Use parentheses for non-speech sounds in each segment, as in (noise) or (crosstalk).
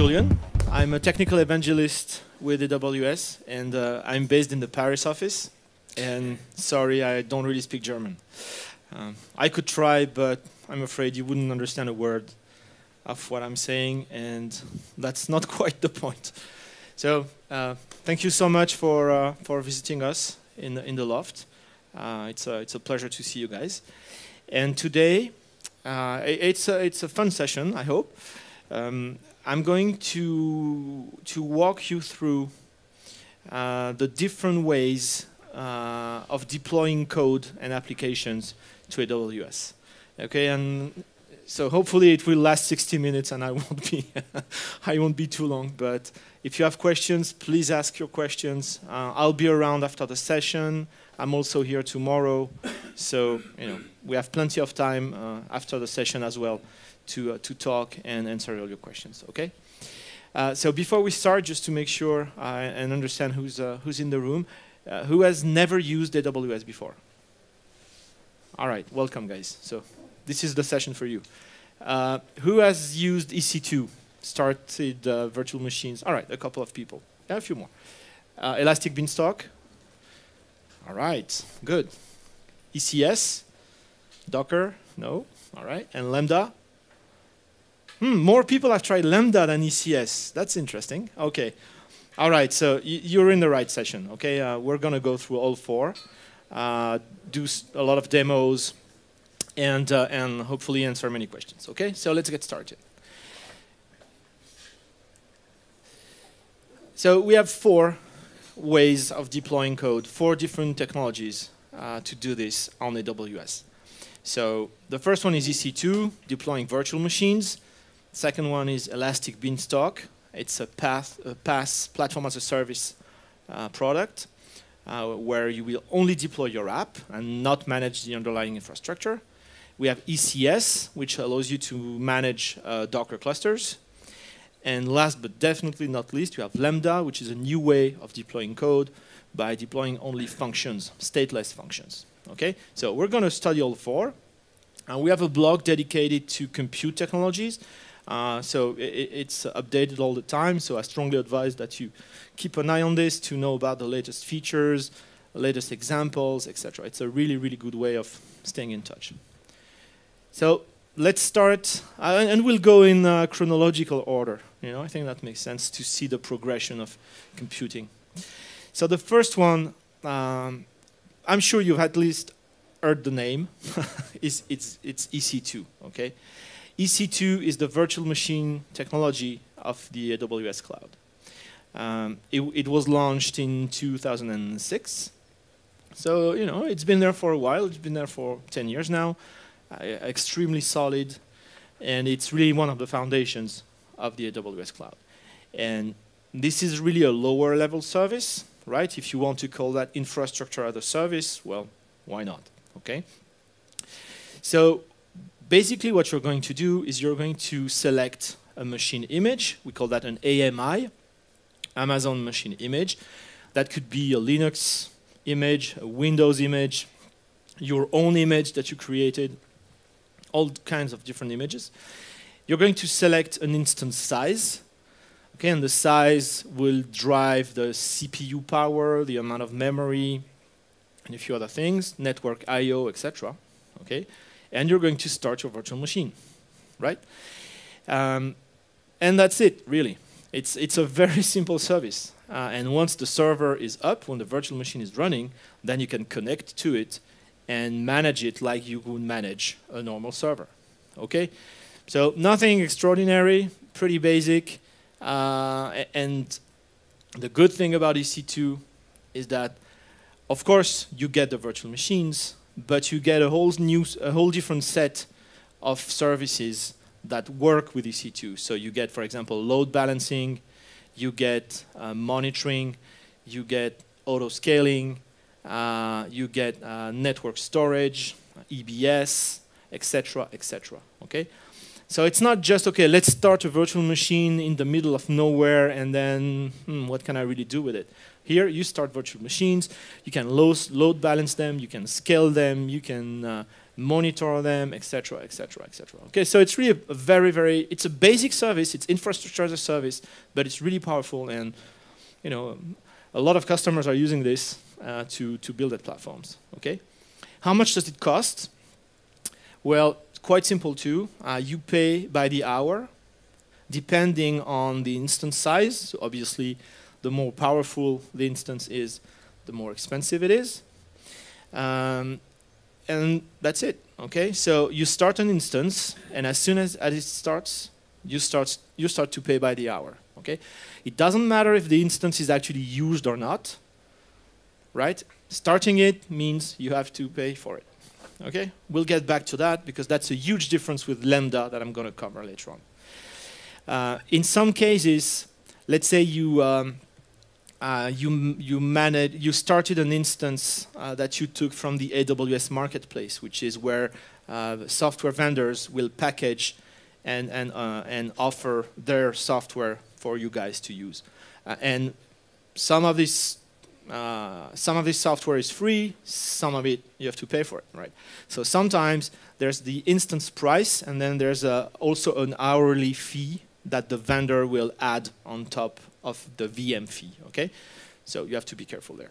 Julien. I'm a technical evangelist with AWS, and uh, I'm based in the Paris office. And sorry, I don't really speak German. Um, I could try, but I'm afraid you wouldn't understand a word of what I'm saying, and that's not (laughs) quite the point. So uh, thank you so much for uh, for visiting us in the, in the loft. Uh, it's a it's a pleasure to see you guys. And today, uh, it's a it's a fun session. I hope. Um, I'm going to to walk you through uh, the different ways uh, of deploying code and applications to AWS. Okay, and so hopefully it will last 60 minutes and I won't be (laughs) I won't be too long. But if you have questions, please ask your questions. Uh, I'll be around after the session. I'm also here tomorrow, so you know we have plenty of time uh, after the session as well to uh, to talk and answer all your questions. Okay. Uh, so before we start, just to make sure and understand who's uh, who's in the room, who has never used AWS before? All right, welcome guys. So this is the session for you. Uh, who has used EC2, started uh, virtual machines? All right, a couple of people. Yeah, a few more. Uh, Elastic Beanstalk? All right, good. ECS? Docker? No? All right, and Lambda? Hmm, more people have tried Lambda than ECS. That's interesting. Okay. All right, so you're in the right session, okay? Uh, we're going to go through all four, uh, do a lot of demos, and, uh, and hopefully answer many questions, okay? So let's get started. So we have four ways of deploying code, four different technologies uh, to do this on AWS. So the first one is EC2, deploying virtual machines. Second one is Elastic Beanstalk, it's a path, a PaaS platform as a service uh, product uh, where you will only deploy your app and not manage the underlying infrastructure. We have ECS, which allows you to manage uh, Docker clusters. And last but definitely not least, you have Lambda, which is a new way of deploying code by deploying only functions, stateless functions. Okay, so we're going to study all four. And we have a blog dedicated to compute technologies. Uh, so it, it's updated all the time. So I strongly advise that you keep an eye on this to know about the latest features, latest examples, etc. It's a really, really good way of staying in touch. So let's start, uh, and we'll go in uh, chronological order. You know, I think that makes sense to see the progression of computing. So the first one, um, I'm sure you've at least heard the name. is (laughs) it's it's EC2. Okay. EC2 is the virtual machine technology of the AWS cloud. Um, it, it, was launched in 2006. So, you know, it's been there for a while. It's been there for 10 years now. Uh, extremely solid. And it's really one of the foundations of the AWS cloud. And this is really a lower level service, right? If you want to call that infrastructure as a service, well, why not, okay? So basically what you're going to do is you're going to select a machine image. We call that an AMI, Amazon Machine Image. That could be a Linux image, a Windows image, your own image that you created, all kinds of different images. You're going to select an instance size. Okay, and the size will drive the CPU power, the amount of memory, and a few other things, network I/O, etc. Okay, and you're going to start your virtual machine, right? Um, and that's it, really. It's, it's a very (laughs) simple service. Uh, and once the server is up, when the virtual machine is running, then you can connect to it and manage it like you would manage a normal server. Okay? So nothing extraordinary, pretty basic. Uh, and the good thing about EC2 is that, of course, you get the virtual machines, but you get a whole new, a whole different set of services that work with EC2. So you get, for example, load balancing, you get uh, monitoring, you get auto scaling, uh, you get uh, network storage, EBS, etc., etc. Okay, so it's not just okay. Let's start a virtual machine in the middle of nowhere, and then hmm, what can I really do with it? Here, you start virtual machines. You can load, load balance them. You can scale them. You can uh, monitor them, etc., etc., etc. Okay, so it's really a, a, very, very, it's a basic service, it's infrastructure as a service, but it's really powerful, and you know, a lot of customers are using this uh, to to build their platforms. Okay, how much does it cost? Well, quite simple too. Uh, you pay by the hour, depending on the instance size. So obviously, the more powerful the instance is, the more expensive it is. Um, and that's it. Okay, so you start an instance, and as soon as, as it starts, you start you start to pay by the hour. Okay, it doesn't matter if the instance is actually used or not. Right, starting it means you have to pay for it. Okay, we'll get back to that because that's a huge difference with Lambda that I'm going to cover later on. Uh, in some cases, let's say you um, uh, you you managed you started an instance uh, that you took from the AWS marketplace, which is where uh, software vendors will package and and uh, and offer their software for you guys to use. Uh, and some of this some of this software is free, some of it you have to pay for it, right? So sometimes there's the instance price, and then there's also an hourly fee that the vendor will add on top of the VM fee, okay? So you have to be careful there.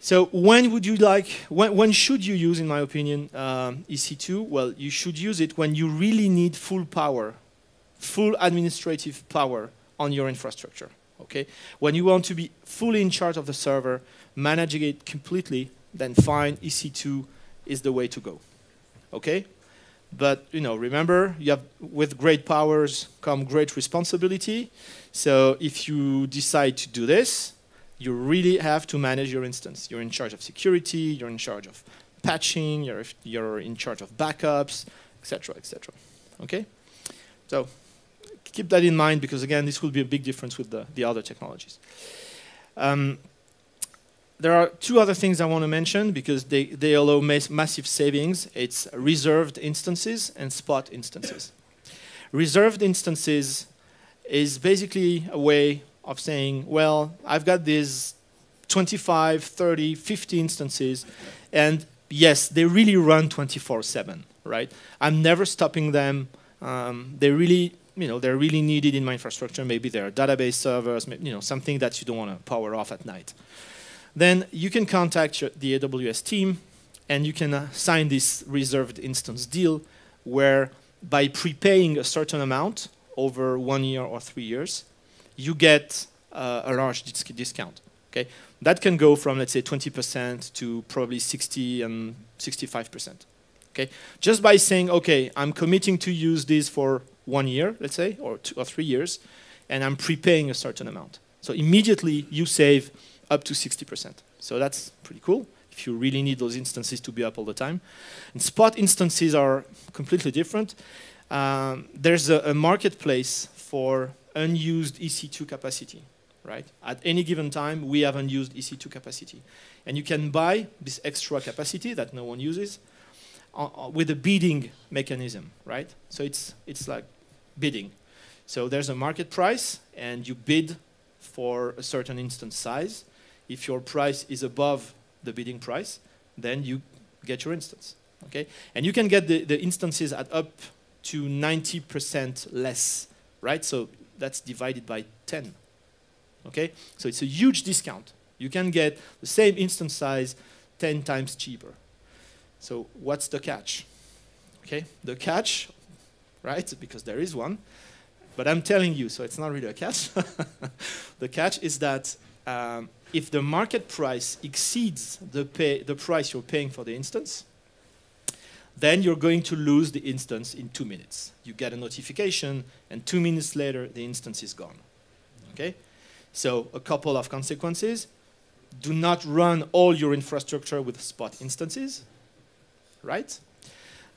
So when would you like, when, when should you use, in my opinion, um, EC2? Well, you should use it when you really need full power, full administrative power on your infrastructure, okay? When you want to be fully in charge of the server, managing it completely, then fine, EC2 is the way to go, okay? But you know, remember, you have with great powers come great responsibility. So if you decide to do this, you really have to manage your instance. You're in charge of security, you're in charge of patching, you're, you're in charge of backups, etc., etc. Okay? So keep that in mind because again, this will be a big difference with the, the other technologies. Um, there are two other things I want to mention because they, they allow mass massive savings. It's reserved instances and spot instances. Reserved instances is basically a way of saying, well, I've got these 25, 30, 50 instances, and yes, they really run 24/7, right? I'm never stopping them. Um, they really, you know, they're really needed in my infrastructure. Maybe they're database servers, you know, something that you don't want to power off at night then you can contact the AWS team and you can uh, sign this reserved instance deal where by prepaying a certain amount over one year or three years, you get uh, a large discount. Okay, that can go from let's say 20% to probably 60 and 65%. Okay, just by saying, okay, I'm committing to use this for one year, let's say, or two or three years, and I'm prepaying a certain amount. So immediately you save up to 60%. So that's pretty cool if you really need those instances to be up all the time. And spot instances are completely different. Um, there's a, a, marketplace for unused EC2 capacity, right? At any given time, we have unused EC2 capacity. And you can buy this extra capacity that no one uses uh, uh, with a bidding mechanism, right? So it's, it's like bidding. So there's a market price, and you bid for a certain instance size if your price is above the bidding price, then you get your instance. Okay? And you can get the, the instances at up to 90% less, right? So that's divided by 10. Okay? So it's a huge discount. You can get the same instance size 10 times cheaper. So what's the catch? Okay? The catch, right? Because there is one. But I'm telling you, so it's not really a catch. (laughs) the catch is that um, if the market price exceeds the, pay, the price you're paying for the instance, then you're going to lose the instance in two minutes. You get a notification, and two minutes later, the instance is gone. Okay? So, a couple of consequences. Do not run all your infrastructure with spot instances, right?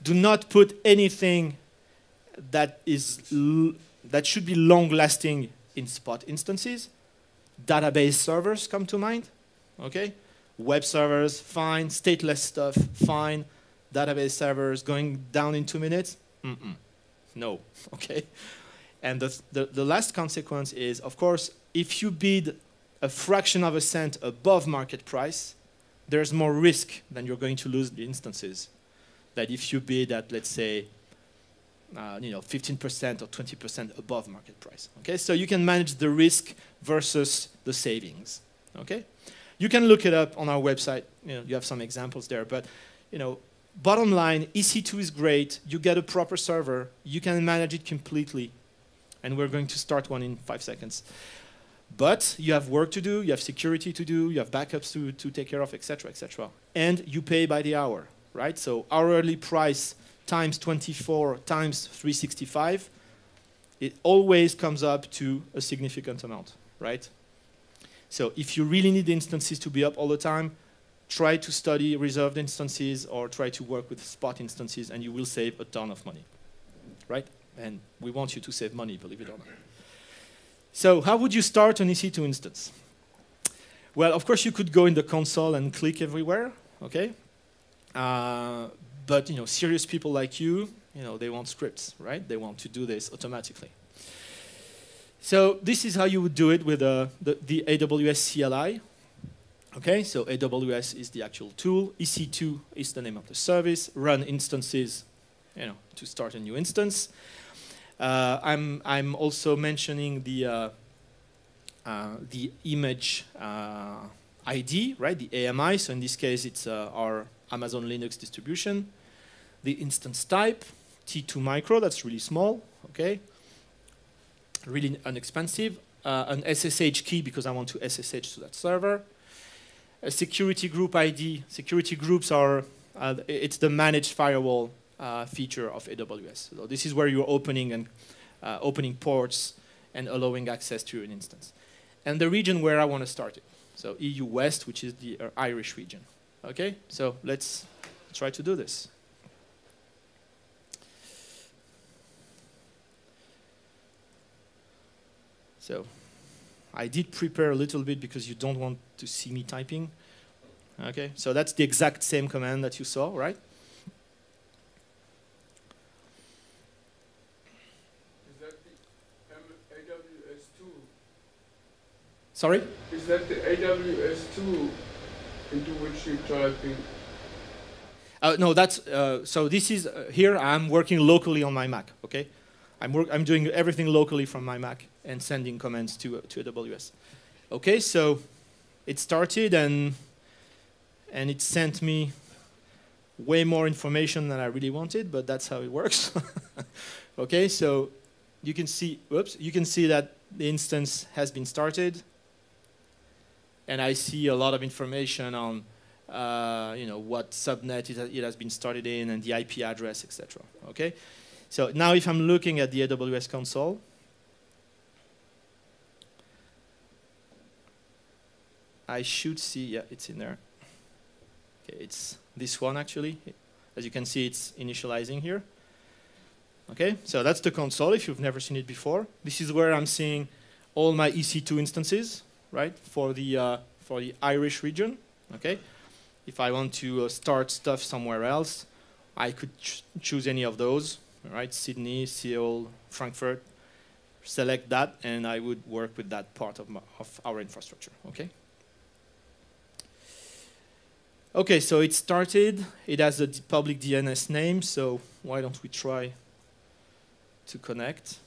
Do not put anything that, is that should be long lasting in spot instances database servers come to mind. Okay, web servers, fine. Stateless stuff, fine. Database servers going down in two minutes, mm -mm. no. (laughs) Okay, and the, the the last consequence is, of course, if you bid a fraction of a cent above market price, there's more risk than you're going to lose the instances. that if you bid at, let's say, uh, you know, 15% or 20% above market price. Okay, so you can manage the risk versus the savings. Okay, you can look it up on our website. You know, you have some examples there, but you know, bottom line, EC2 is great. You get a proper server. You can manage it completely, and we're going to start one in five seconds. But you have work to do, you have security to do, you have backups to, to take care of, etc., etc. And you pay by the hour, right? So hourly price times 24 times 365, it always comes up to a significant amount, right? So if you really need instances to be up all the time, try to study reserved instances or try to work with spot instances and you will save a ton of money, right? And we want you to save money, believe it or not. So how would you start an EC2 instance? Well, of course, you could go in the console and click everywhere, okay? Uh, but you know, serious people like you, you know, they want scripts, right? They want to do this automatically. So this is how you would do it with uh, the, the AWS CLI. Okay, so AWS is the actual tool. EC2 is the name of the service. Run instances, you know, to start a new instance. Uh, I'm I'm also mentioning the uh, uh, the image uh, ID, right? The AMI. So in this case, it's uh, our Amazon Linux distribution. The instance type, T2 micro, that's really small, okay? Really inexpensive. Uh, an SSH key because I want to SSH to that server. A security group ID. Security groups are, uh, it's the managed firewall uh, feature of AWS. So this is where you're opening and uh, opening ports and allowing access to an instance. And the region where I want to start it. So EU West, which is the uh, Irish region. Okay, so let's try to do this. So I did prepare a little bit because you don't want to see me typing. Okay, so that's the exact same command that you saw, right? Is that the AWS 2? Sorry? Is that the AWS 2 into which you're typing? Uh, no, that's, uh, so this is, uh, here I'm working locally on my Mac, okay? I'm, work, I'm doing everything locally from my Mac and sending commands to, to AWS. Okay, so it started and, and it sent me way more information than I really wanted, but that's how it works. (laughs) okay, so you can see, whoops, you can see that the instance has been started, and I see a lot of information on, uh, you know, what subnet it, it has been started in and the IP address, etc. Okay, so now if I'm looking at the AWS console, I should see, yeah, it's in there. Okay, it's this one actually. As you can see, it's initializing here. Okay, so that's the console if you've never seen it before. This is where I'm seeing all my EC2 instances, right, for the, uh, for the Irish region. Okay, if I want to uh, start stuff somewhere else, I could ch choose any of those, right, Sydney, Seoul, Frankfurt, select that, and I would work with that part of, my, of our infrastructure, okay? Okay, so it started. It has a public DNS name, so why don't we try to connect?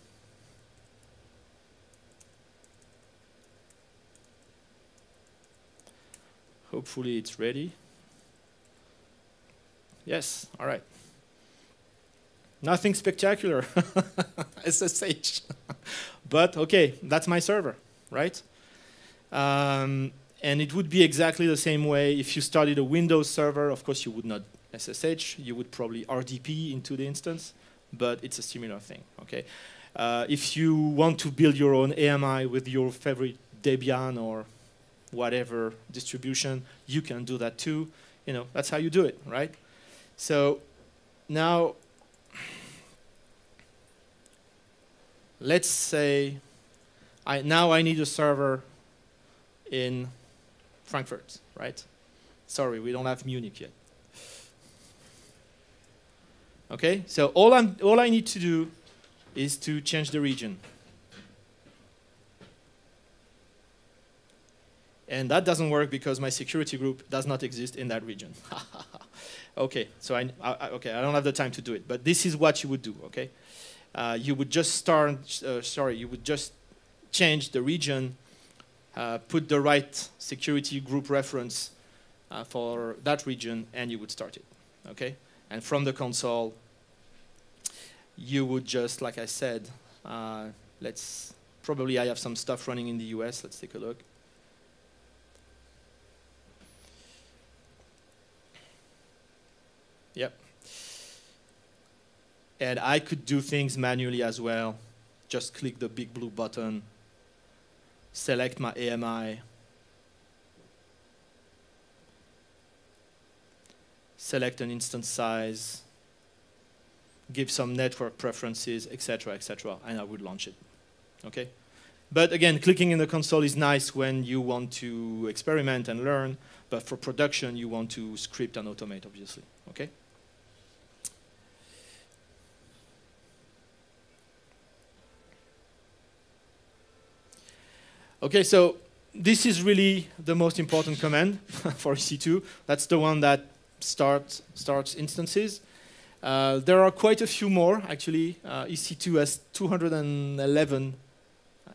Hopefully it's ready. Yes, all right. Nothing spectacular, (laughs) SSH. (laughs) but okay, that's my server, right? Um, and it would be exactly the same way if you started a Windows server. Of course, you would not SSH. You would probably RDP into the instance, but it's a similar thing. Okay. Uh, if you want to build your own AMI with your favorite Debian or whatever distribution, you can do that too. You know, that's how you do it, right? So now, let's say I, now I need a server in Frankfurt, right? Sorry, we don't have Munich yet. Okay, so all, I'm, all I need to do is to change the region. And that doesn't work because my security group does not exist in that region. (laughs) Okay, so I, I, okay, I don't have the time to do it, but this is what you would do. Okay, uh, you would just start. Uh, sorry, you would just change the region, uh, put the right security group reference uh, for that region, and you would start it. Okay, and from the console, you would just, like I said, uh, let's probably I have some stuff running in the US. Let's take a look. Yep. And I could do things manually as well. Just click the big blue button, select my AMI, select an instance size, give some network preferences, etc., etc., and I would launch it. Okay? But again, clicking in the console is nice when you want to experiment and learn, but for production, you want to script and automate, obviously. Okay? Okay, so this is really the most important command (laughs) for EC2. That's the one that start, starts instances. Uh, there are quite a few more, actually. Uh, EC2 has 211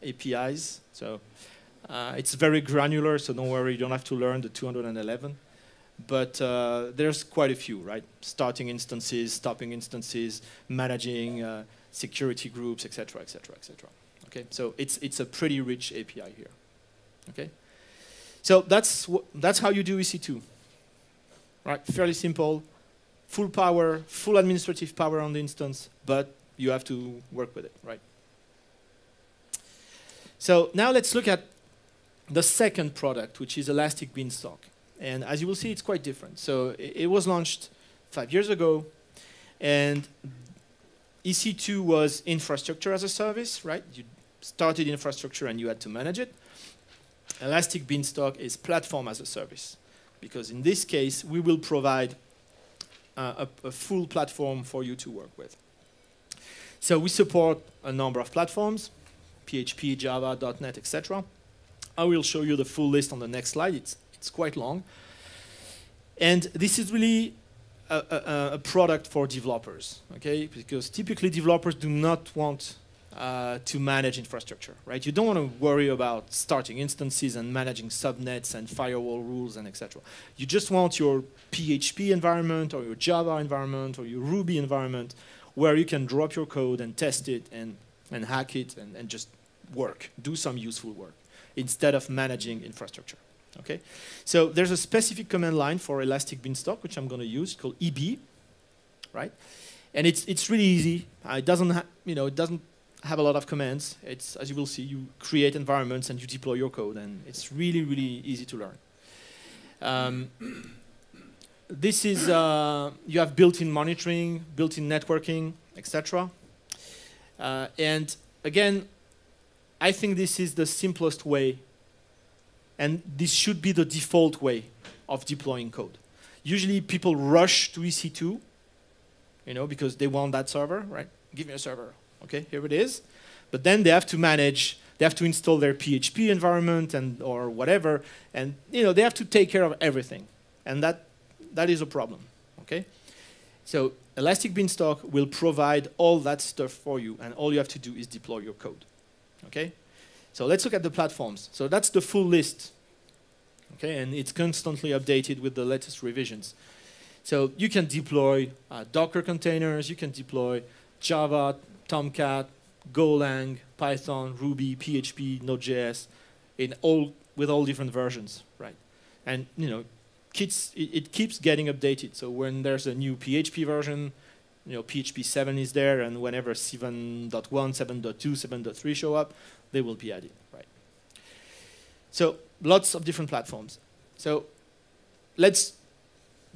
APIs, so uh, it's very granular, so don't worry, you don't have to learn the 211. But uh, there's quite a few, right? Starting instances, stopping instances, managing uh, security groups, etc., etc., etc. Okay, so it's it's a pretty rich API here. Okay, so that's that's how you do EC2. Right, fairly simple, full power, full administrative power on the instance, but you have to work with it, right? So now let's look at the second product, which is Elastic Beanstalk. And as you will see, it's quite different. So it, was launched five years ago, and EC2 was infrastructure as a service, right? You started infrastructure and you had to manage it. Elastic Beanstalk is platform as a service because in this case, we will provide uh, a, a, full platform for you to work with. So we support a number of platforms, PHP, Java, .NET, etc. I will show you the full list on the next slide. It's, it's quite long. And this is really a, a, a product for developers, okay? Because typically developers do not want uh, to manage infrastructure, right? You don't want to worry about starting instances and managing subnets and firewall rules and etc. You just want your PHP environment or your Java environment or your Ruby environment where you can drop your code and test it and, and hack it and, and just work, do some useful work instead of managing infrastructure. Okay, so there's a specific command line for Elastic Beanstalk, which I'm going to use, called EB, right? And it's it's really easy. Uh, it doesn't, you know, it doesn't have a lot of commands. It's, as you will see, you create environments and you deploy your code, and it's really, really easy to learn. Um, (clears throat) this is, uh, you have built-in monitoring, built-in networking, etc. Uh, and again, I think this is the simplest way, and this should be the default way of deploying code. Usually people rush to EC2, you know, because they want that server, right? Give me a server, Okay, here it is. But then they have to manage, they have to install their PHP environment and or whatever, and you know they have to take care of everything, and that that is a problem. Okay, so Elastic Beanstalk will provide all that stuff for you, and all you have to do is deploy your code. Okay, so let's look at the platforms. So that's the full list. Okay, and it's constantly updated with the latest revisions. So you can deploy uh, Docker containers, you can deploy Java, Tomcat, Golang, Python, Ruby, PHP, Node.js, in all with all different versions, right? And you know, keeps, it, it, keeps getting updated. So when there's a new PHP version, you know, PHP 7 is there, and whenever 7.1, 7.2, 7.3 show up, they will be added, right? So lots of different platforms. So let's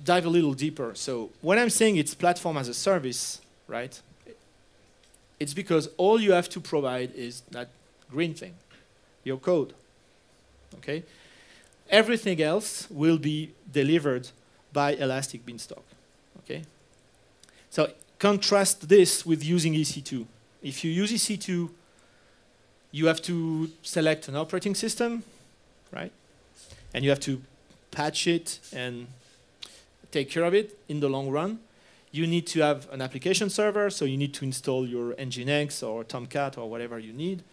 dive a little deeper. So when I'm saying it's platform as a service, right? It's because all you have to provide is that green thing, your code. Okay? Everything else will be delivered by Elastic Beanstalk. Okay? So contrast this with using EC2. If you use EC2, you have to select an operating system, right? And you have to patch it and take care of it in the long run. You need to have an application server, so you need to install your Nginx or Tomcat or whatever you need.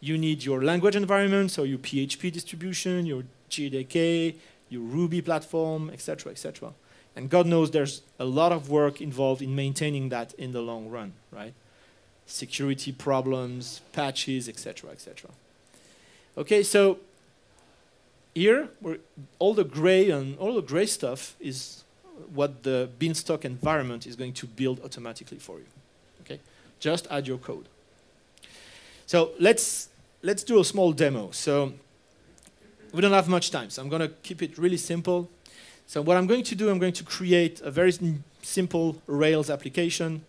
You need your language environment, so your PHP distribution, your JDK, your Ruby platform, etc., etc. And God knows there's a lot of work involved in maintaining that in the long run, right? Security problems, patches, etc., etc. Okay, so here, all the gray and all the gray stuff is what the beanstalk environment is going to build automatically for you. Okay, just add your code. So let's let's do a small demo. So we don't have much time, so I'm going to keep it really simple. So what I'm going to do, I'm going to create a very simple Rails application.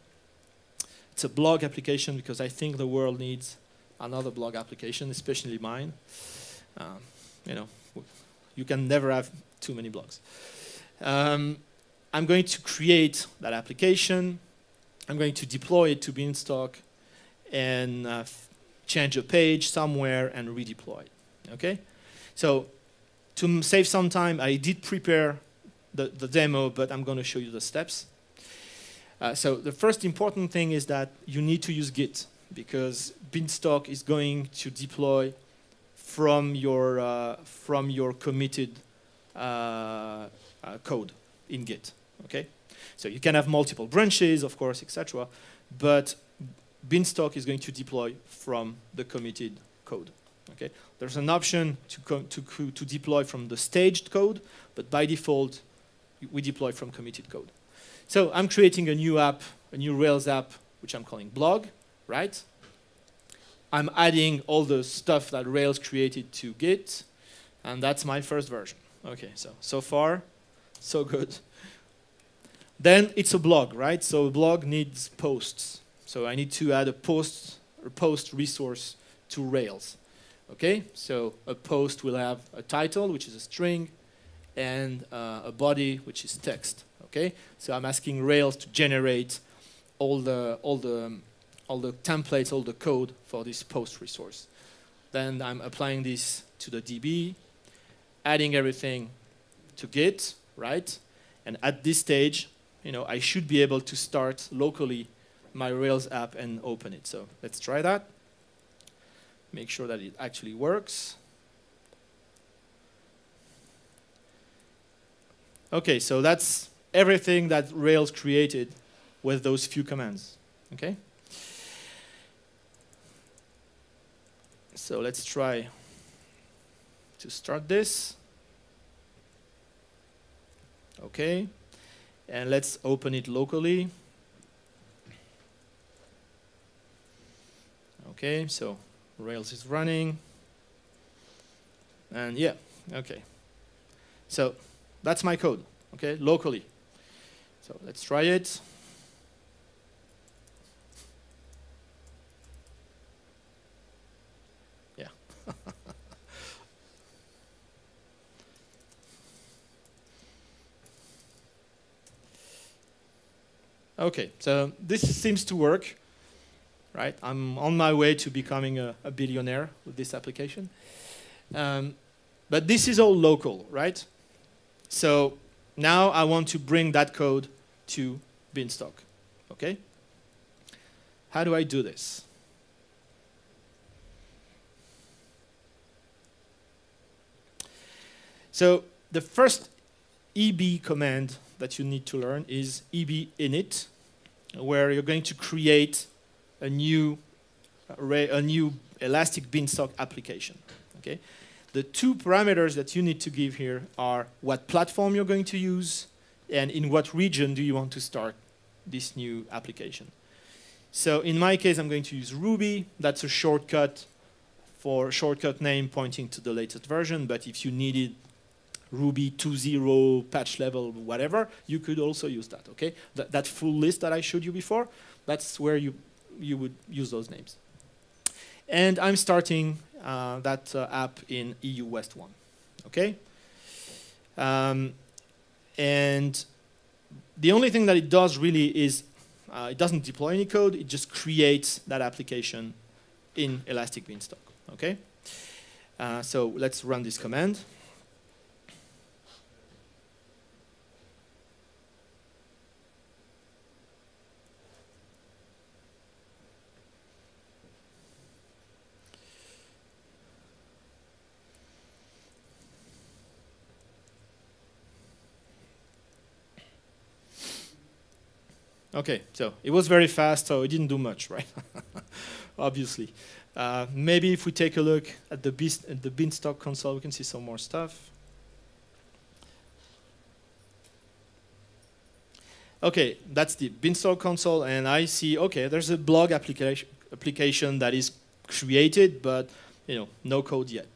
It's a blog application because I think the world needs another blog application, especially mine. Um, you know, you can never have too many blogs. Um, I'm going to create that application. I'm going to deploy it to Beanstalk and uh, change a page somewhere and redeploy it. Okay? So to save some time, I did prepare the, the demo, but I'm going to show you the steps. Uh, so the first important thing is that you need to use Git because Beanstalk is going to deploy from your, uh, from your committed uh, uh code in Git. Okay, so you can have multiple branches, of course, etc. But Beanstalk is going to deploy from the committed code. Okay, there's an option to, to, to deploy from the staged code, but by default, we deploy from committed code. So I'm creating a new app, a new Rails app, which I'm calling blog, right? I'm adding all the stuff that Rails created to Git, and that's my first version. Okay, so so far, so good. Then it's a blog, right? So a blog needs posts. So I need to add a post or post resource to Rails. Okay, so a post will have a title, which is a string, and uh, a body, which is text. Okay, so I'm asking Rails to generate all the all the all the templates, all the code for this post resource. Then I'm applying this to the DB, adding everything to Git, right? And at this stage, you know, I should be able to start locally my Rails app and open it. So let's try that. Make sure that it actually works. Okay, so that's everything that Rails created with those few commands. Okay? So let's try to start this. Okay. And let's open it locally. Okay, so Rails is running. And yeah, okay. So that's my code, okay, locally. So let's try it. Yeah. (laughs) Okay, so this seems to work, right? I'm on my way to becoming a, a billionaire with this application. Um, but this is all local, right? So now I want to bring that code to Beanstalk, okay? How do I do this? So the first EB command that you need to learn is eb init, where you're going to create a new uh, array, a new Elastic Beanstalk application. Okay, the two parameters that you need to give here are what platform you're going to use and in what region do you want to start this new application. So in my case, I'm going to use Ruby. That's a shortcut for shortcut name pointing to the latest version. But if you needed Ruby 2.0 patch level, whatever, you could also use that, okay? Th that full list that I showed you before, that's where you, you would use those names. And I'm starting uh, that uh, app in EU West 1, okay? Um, and the only thing that it does really is uh, it doesn't deploy any code, it just creates that application in Elastic Beanstalk, okay? Uh, so let's run this command. Okay, so it was very fast, so it didn't do much, right? (laughs) Obviously. Uh, maybe if we take a look at the, beast, at the Beanstalk console, we can see some more stuff. Okay, that's the Beanstalk console, and I see, okay, there's a blog application, application that is created, but you know, no code yet.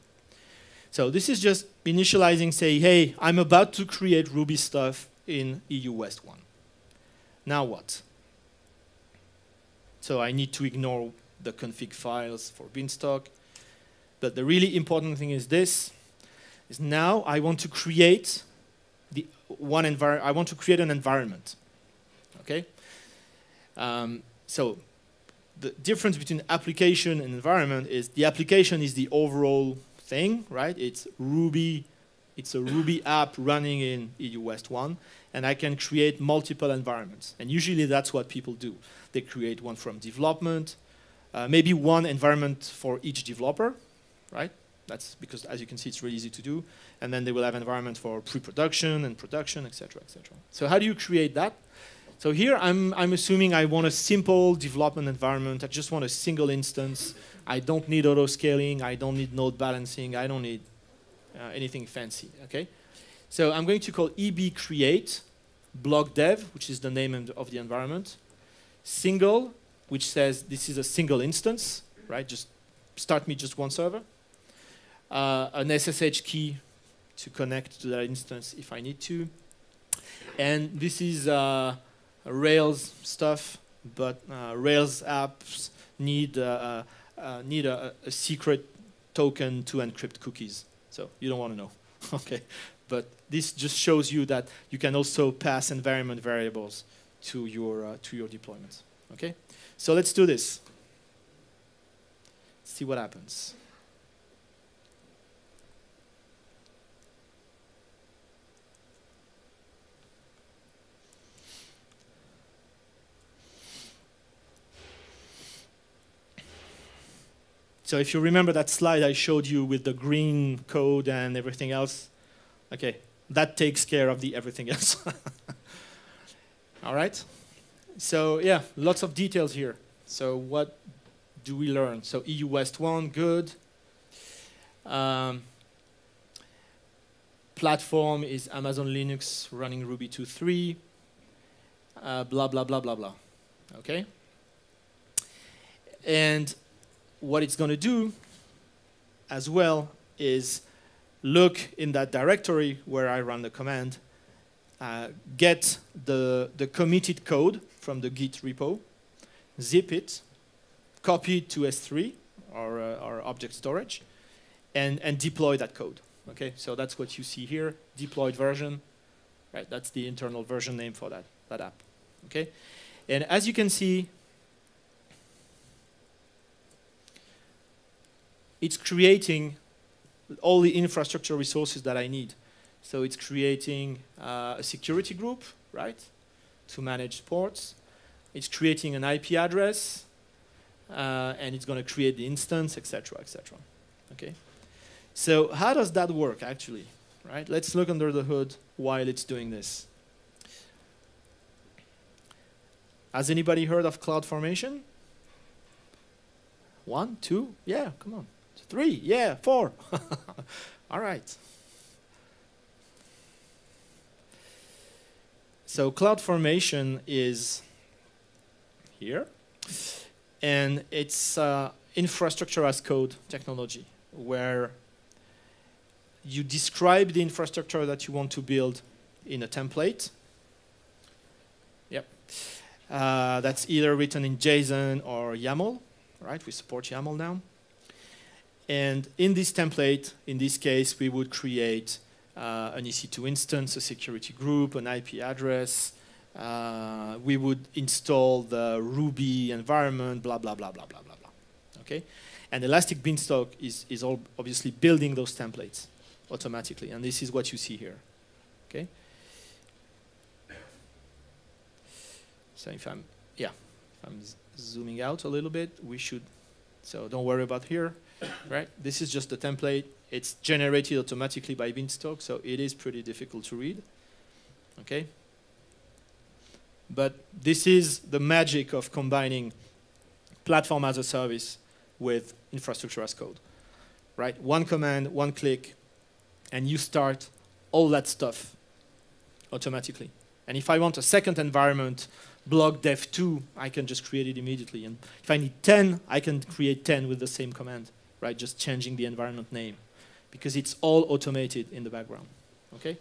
So this is just initializing, say, hey, I'm about to create Ruby stuff in EU West 1. Now what? So I need to ignore the config files for Beanstalk. But the really important thing is this, is now I want to create the one environment, I want to create an environment, okay? Um, so the difference between application and environment is the application is the overall thing, right? It's Ruby, it's a Ruby app running in EU West 1, and I can create multiple environments. And usually that's what people do. They create one from development, uh, maybe one environment for each developer, right? That's because, as you can see, it's really easy to do. And then they will have environment for pre-production and production, etc., etc. So how do you create that? So here I'm, I'm assuming I want a simple development environment. I just want a single instance. I don't need auto scaling. I don't need load balancing. I don't need uh, anything fancy. Okay. So I'm going to call eb create blog dev, which is the name of the environment, single, which says this is a single instance, right? Just start me just one server. Uh, an SSH key to connect to that instance if I need to. And this is uh, Rails stuff, but uh, Rails apps need, uh, uh, need a, a secret token to encrypt cookies. So you don't want to know. (laughs) okay, but this just shows you that you can also pass environment variables to your uh, to your deployments. Okay, so let's do this. See what happens. So if you remember that slide I showed you with the green code and everything else, okay, that takes care of the everything else. (laughs) All right? So yeah, lots of details here. So what do we learn? So EU West 1, good. Um, platform is Amazon Linux running Ruby 2.3. Uh, blah, blah, blah, blah, blah. Okay? And what it's going to do as well is look in that directory where I run the command, uh, get the, the committed code from the Git repo, zip it, copy it to S3 or, uh, or object storage, and, and deploy that code. Okay, so that's what you see here, deployed version, right? That's the internal version name for that, that app. Okay, and as you can see, it's creating all the infrastructure resources that I need. So it's creating uh, a security group, right, to manage ports. It's creating an IP address, uh, and it's going to create the instance, etc., etc. Okay. So how does that work actually? Right. Let's look under the hood while it's doing this. Has anybody heard of CloudFormation? One, two, yeah, come on. Three, yeah, four. (laughs) All right. So cloud formation is here, and it's uh, infrastructure as code technology, where you describe the infrastructure that you want to build in a template. Yep. Uh, that's either written in JSON or YAML, right? We support YAML now. And in this template, in this case, we would create uh, an EC2 instance, a security group, an IP address. Uh, we would install the Ruby environment, blah, blah, blah, blah, blah, blah, blah. Okay? And Elastic Beanstalk is, is all obviously building those templates automatically. And this is what you see here. Okay? So if I'm, yeah, if I'm zooming out a little bit, we should, so don't worry about here right? This is just a template. It's generated automatically by Beanstalk, so it is pretty difficult to read. Okay? But this is the magic of combining platform as a service with infrastructure as code, right? One command, one click, and you start all that stuff automatically. And if I want a second environment, blog dev2, I can just create it immediately. And if I need 10, I can create 10 with the same command, right? Just changing the environment name because it's all automated in the background, okay?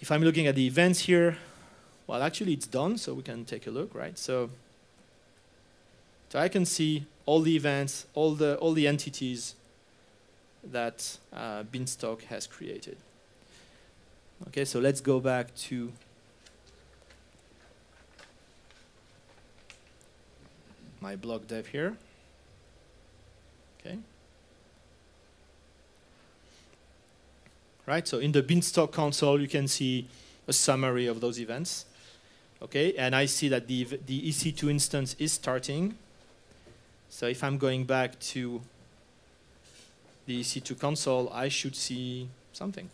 If I'm looking at the events here, well, actually it's done, so we can take a look, right? So, so I can see all the events, all the, all the entities that uh, Beanstalk has created. Okay, so let's go back to my blog dev here. Okay. Right, so in the Beanstalk console, you can see a summary of those events. Okay, and I see that the, the EC2 instance is starting. So if I'm going back to the EC2 console, I should see something.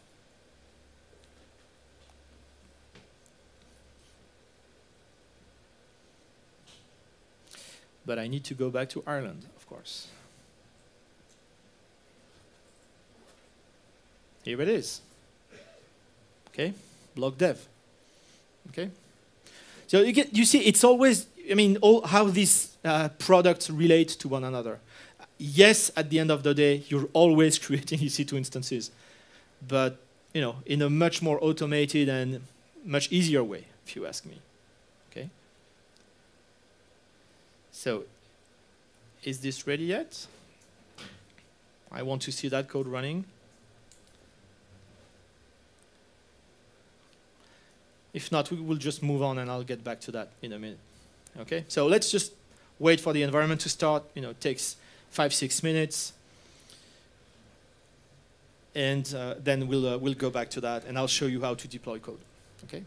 But I need to go back to Ireland, of course. Here it is. Okay, blog dev. Okay. So you get, you see, it's always, I mean, all how these uh, products relate to one another. Yes, at the end of the day, you're always (laughs) creating EC2 instances, but you know, in a much more automated and much easier way, if you ask me. Okay. So, is this ready yet? I want to see that code running. If not, we will just move on and I'll get back to that in a minute. Okay, so let's just wait for the environment to start. You know, it takes five, six minutes. And uh, then we'll, uh, we'll go back to that and I'll show you how to deploy code. Okay.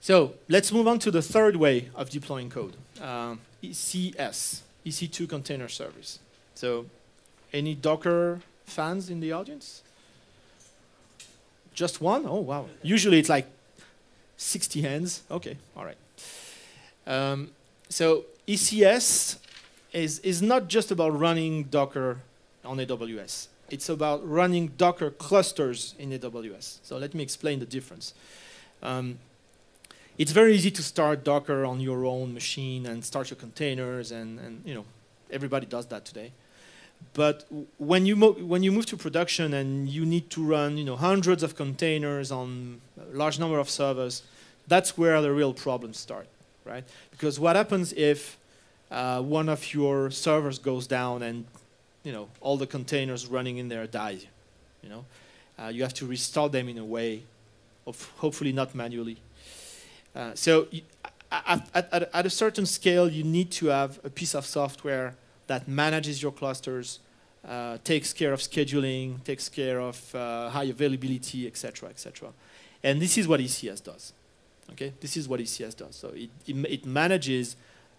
So let's move on to the third way of deploying code, um, ECS, EC2 Container Service. So any Docker fans in the audience? Just one? Oh, wow. Usually it's like 60 hands. Okay, all right. Um, so ECS is, is not just about running Docker on AWS. It's about running Docker clusters in AWS. So let me explain the difference. Um, it's very easy to start Docker on your own machine and start your containers, and, and you know everybody does that today. But when you, when you move to production and you need to run you know, hundreds of containers on a large number of servers, that's where the real problems start, right? Because what happens if uh, one of your servers goes down and you know, all the containers running in there die? You, know? Uh, you have to restart them in a way, of hopefully not manually. Uh, so at, at, at a certain scale, you need to have a piece of software that manages your clusters, uh, takes care of scheduling, takes care of uh, high availability, etc., etc. And this is what ECS does. Okay, this is what ECS does. So it, it, it manages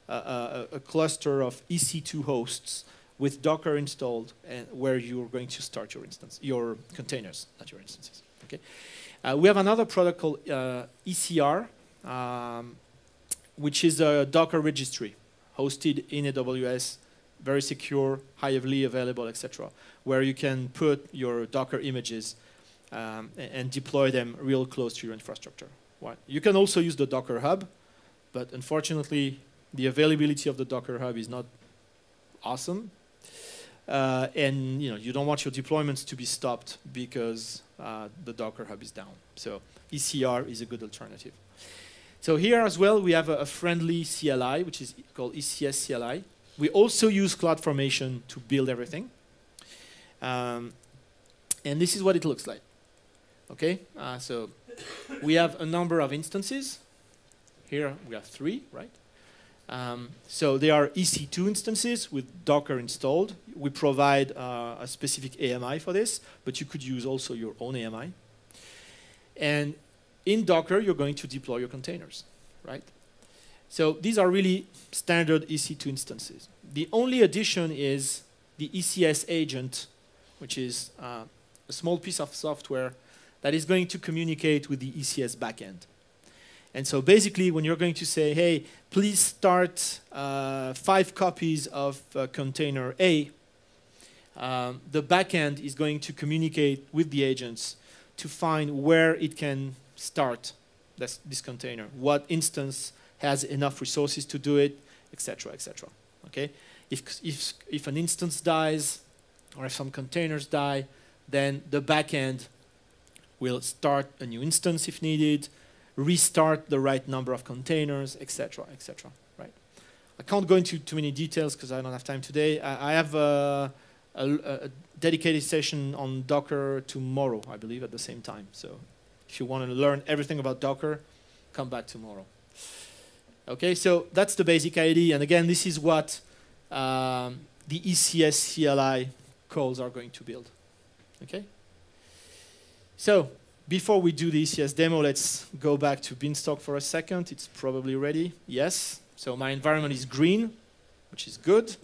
a, a, a, cluster of EC2 hosts with Docker installed, and where you're going to start your instance, your containers, not your instances. Okay, uh, we have another product called uh, ECR, um, which is a Docker registry hosted in AWS very secure, highly available, etc., where you can put your Docker images um, and deploy them real close to your infrastructure. Right. You can also use the Docker Hub, but unfortunately, the availability of the Docker Hub is not awesome. Uh, and you know you don't want your deployments to be stopped because uh, the Docker Hub is down. So ECR is a good alternative. So here as well, we have a, a friendly CLI, which is called ECS CLI. We also use CloudFormation to build everything. Um, and this is what it looks like. Okay, uh, so we have a number of instances. Here we have three, right? Um, so they are EC2 instances with Docker installed. We provide uh, a specific AMI for this, but you could use also your own AMI. And in Docker, you're going to deploy your containers, right? So these are really standard EC2 instances. The only addition is the ECS agent, which is uh, a small piece of software that is going to communicate with the ECS backend. And so basically, when you're going to say, hey, please start uh, five copies of uh, container A, um, the backend is going to communicate with the agents to find where it can start this, this container, what instance has enough resources to do it, etc., etc. Okay? If, if, if an instance dies, or if some containers die, then the backend will start a new instance if needed, restart the right number of containers, etc., etc. Right? I can't go into too many details because I don't have time today. I, I have a, a, a, dedicated session on Docker tomorrow, I believe, at the same time. So if you want to learn everything about Docker, come back tomorrow. Okay, so that's the basic idea. And again, this is what um, the ECS CLI calls are going to build. Okay? So before we do the ECS demo, let's go back to Beanstalk for a second. It's probably ready. Yes. So my environment is green, which is good.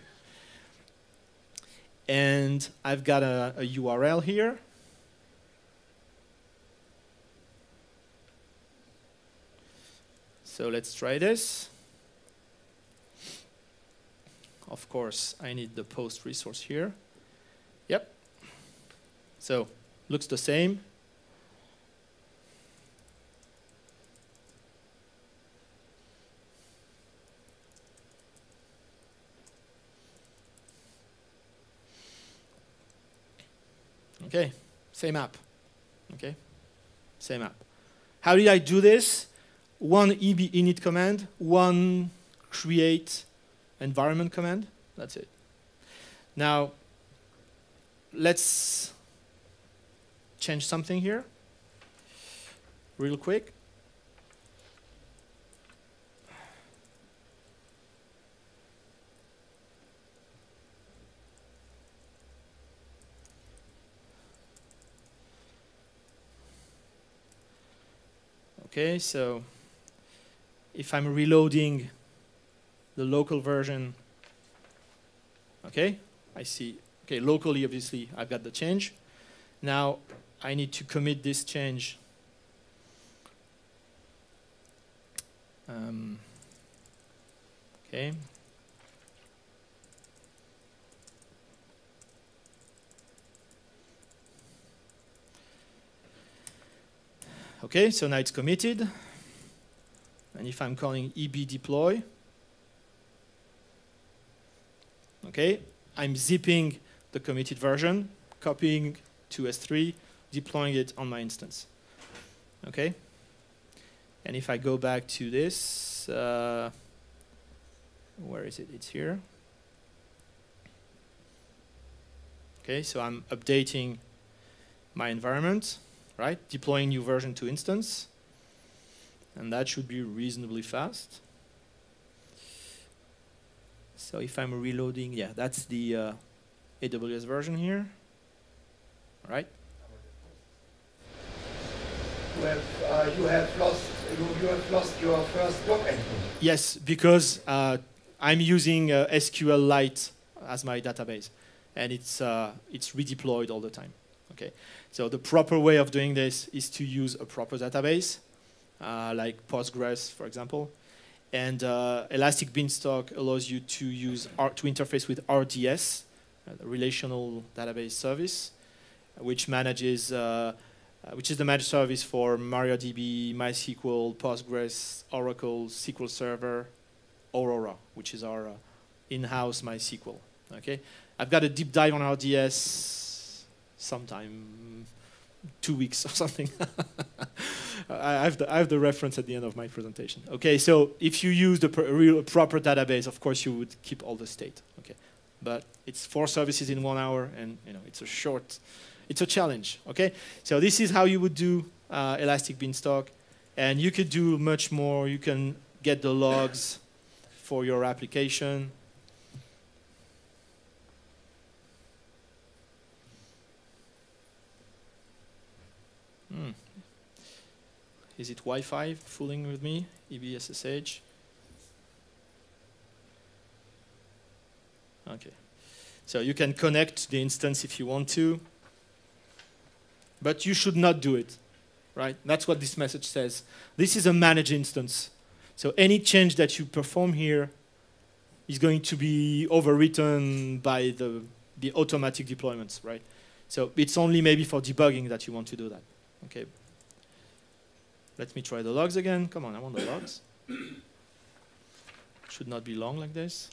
And I've got a, a URL here. So let's try this. Of course, I need the post resource here. Yep. So looks the same. Okay, same app. Okay, same app. How did I do this? One eb init command, one create environment command. That's it. Now, let's change something here real quick. Okay, so if I'm reloading the local version, okay, I see, okay, locally, obviously, I've got the change. Now, I need to commit this change. Um, okay. Okay, so now it's committed. And if I'm calling eb deploy, okay, I'm zipping the committed version, copying to S3, deploying it on my instance. Okay? And if I go back to this, uh, where is it? It's here. Okay, so I'm updating my environment right? Deploying new version to instance. And that should be reasonably fast. So if I'm reloading, yeah, that's the uh, AWS version here, right? You have, uh, you have lost you, you, have lost your first blog endpoint. Yes, because uh, I'm using uh, SQLite as my database, and it's uh, it's redeployed all the time. Okay, so the proper way of doing this is to use a proper database, like Postgres, for example. And uh, Elastic Beanstalk allows you to use R to interface with RDS, uh, the relational database service, which manages uh, uh, which is the managed service for MariaDB, MySQL, Postgres, Oracle, SQL Server, Aurora, which is our uh, in-house MySQL. Okay, I've got a deep dive on RDS sometime two weeks (laughs) or something. I, have the, I have the reference at the end of my presentation. Okay, so if you use the pr real proper database, of course you would keep all the state. Okay, but it's four services in one hour, and you know it's a short, it's a challenge. Okay, so this is how you would do uh, Elastic Beanstalk, and you could do much more. You can get the logs for your application. Hmm. Is it Wi-Fi fooling with me? EBSSH. Okay. So you can connect the instance if you want to, but you should not do it. right? That's what this message says. This is a managed instance. So any change that you perform here is going to be overwritten by the, the automatic deployments, right? So it's only maybe for debugging that you want to do that. Okay. Let me try the logs again. Come on, I want the logs. (coughs) Should not be long like this.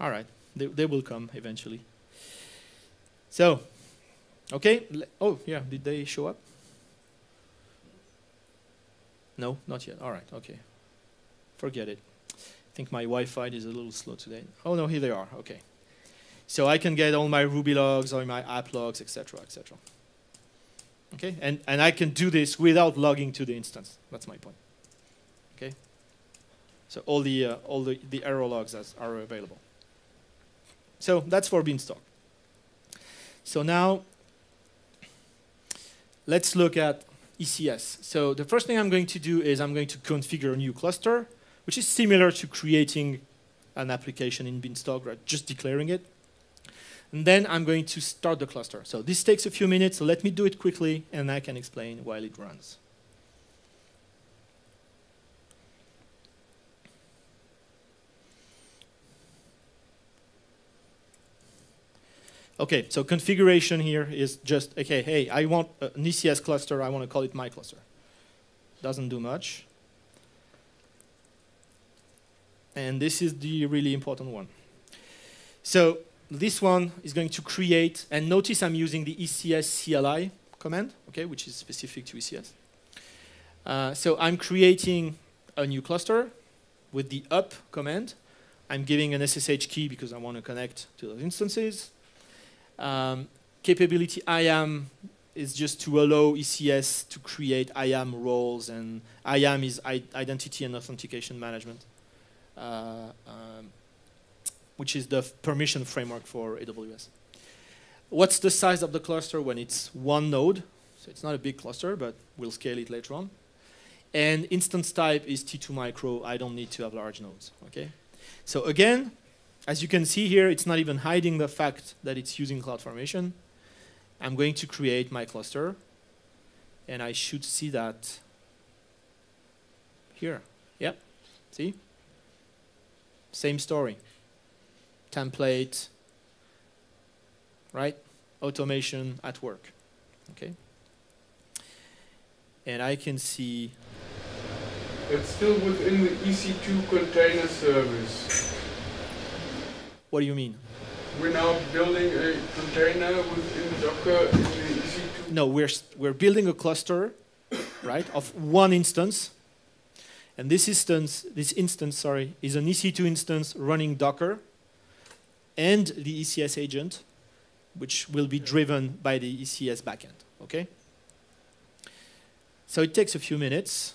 All right, they, they will come eventually. So, okay. Oh, yeah, did they show up? No, not yet. All right, okay. Forget it. I think my Wi-Fi is a little slow today. Oh no, here they are. Okay. So I can get all my Ruby logs or my app logs, etc., etc. Okay, and and I can do this without logging to the instance. That's my point. Okay. So all the uh, all the the error logs are available. So that's for Beanstalk. So now let's look at ECS. So the first thing I'm going to do is I'm going to configure a new cluster, which is similar to creating an application in Beanstalk, right? just declaring it. And then I'm going to start the cluster. So this takes a few minutes, so let me do it quickly, and I can explain while it runs. Okay, so configuration here is just, okay, hey, I want an ECS cluster, I want to call it my cluster. Doesn't do much. And this is the really important one. So this one is going to create, and notice I'm using the ECS CLI command, okay, which is specific to ECS. Uh, so I'm creating a new cluster with the up command. I'm giving an SSH key because I want to connect to those instances. Um, capability IAM is just to allow ECS to create IAM roles, and IAM is identity and authentication management, um, which is the permission framework for AWS. What's the size of the cluster when it's one node? So it's not a big cluster, but we'll scale it later on. And instance type is T2 micro. I don't need to have large nodes. Okay. So again, as you can see here, it's not even hiding the fact that it's using CloudFormation. I'm going to create my cluster, and I should see that here. Yep, see? Same story. Template, right? Automation at work, okay? And I can see... It's still within the EC2 container service. What do you mean? We're now building a container within Docker in the EC2. No, we're we're building a cluster, (coughs) right, of one instance. And this instance, this instance, sorry, is an EC2 instance running Docker and the ECS agent, which will be driven by the ECS backend. Okay. So it takes a few minutes,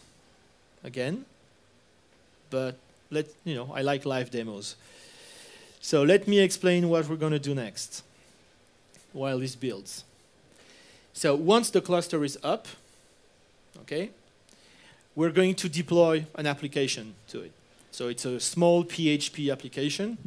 again, but let you know I like live demos. So let me explain what we're going to do next while this builds. So once the cluster is up, okay, we're going to deploy an application to it. So it's a small PHP application.